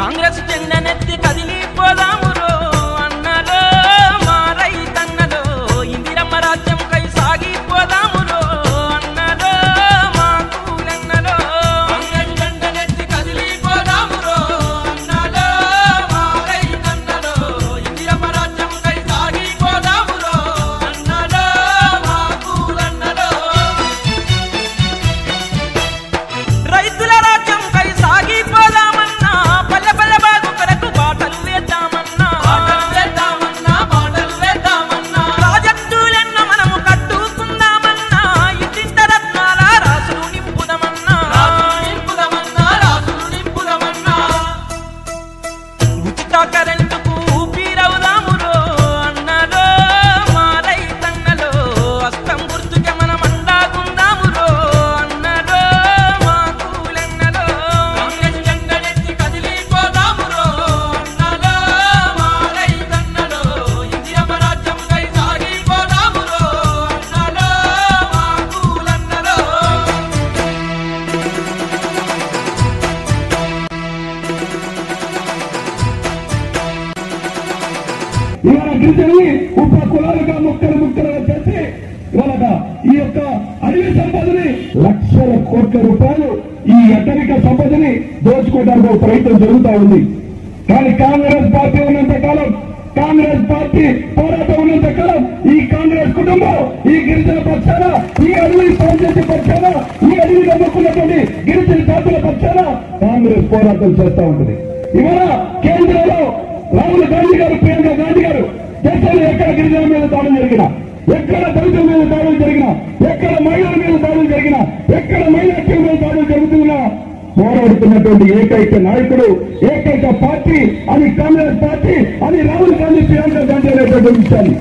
కాంగ్రెస్ జెండనెత్తి కదిలిపోదాం. ఇవాళ గిరిజనుని ఉప కులాలుగా ముక్కలు ముక్కలుగా చేసి ఇవాళ ఈ యొక్క అడవి సంపదని లక్షల కోట్ల రూపాయలు ఈ అటవిక సంపదని దోచుకోవడానికి ఒక ప్రయత్నం జరుగుతా ఉంది. కానీ కాంగ్రెస్ పార్టీ ఉన్నంత కాలం కాంగ్రెస్ పార్టీ పోరాటం ఉన్నంత కాలం ఈ కాంగ్రెస్ కుటుంబం ఈ గిరిజన పక్షాన ఈ అడవి పంచాయతీ పక్షాన ఈ అడవి నమ్ముకున్నటువంటి గిరిజన జాతుల పక్షాన కాంగ్రెస్ పోరాటం చేస్తా ఉంటుంది. ఇవాళ కేంద్రంలో రాహుల్ గాంధీ గారు ప్రియాంక గాంధీ గారు దేశంలో ఎక్కడ గిరిజన మీద దాడులు జరిగినా ఎక్కడ దళితుల మీద దాడులు జరిగినా ఎక్కడ మహిళల మీద దాడులు జరిగినా ఎక్కడ మైనార్టీల మీద దాడులు జరుగుతున్నా పోరాడుతున్నటువంటి ఏకైక నాయకుడు ఏకైక పార్టీ అని కాంగ్రెస్ పార్టీ అని రాహుల్ గాంధీ ప్రియాంక గాంధీ అనేటువంటి విషయాన్ని.